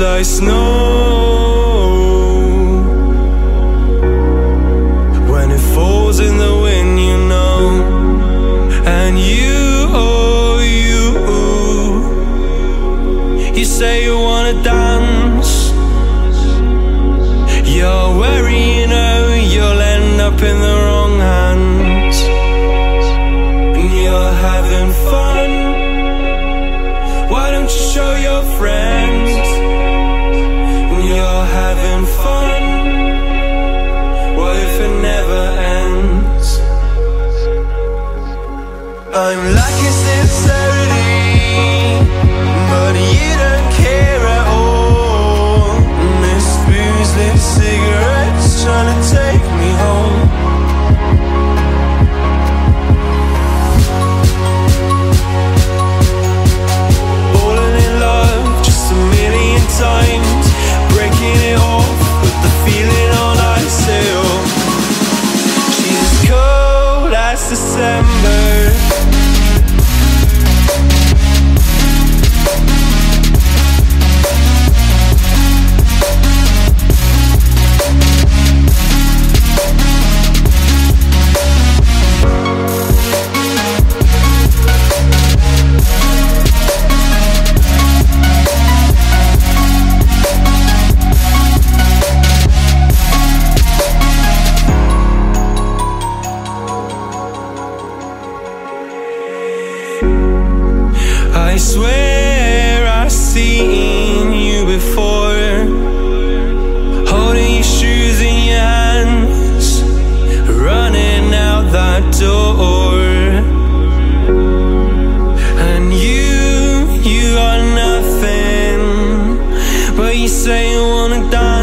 like snow. When it falls in the wind, you know. And you, oh you. You say you wanna dance. You're wary, you oh, know You'll end up in the wrong hands. And you're having fun. Why don't you show your friends I'm lacking sincerity But you don't care at all. Lit cigarettes Trying to take me home. Falling in love just a million times Breaking it off the feeling on ice She's cold as December I swear I've seen you before. Holding your shoes in your hands Running out that door. And you, you are nothing But you say you wanna dance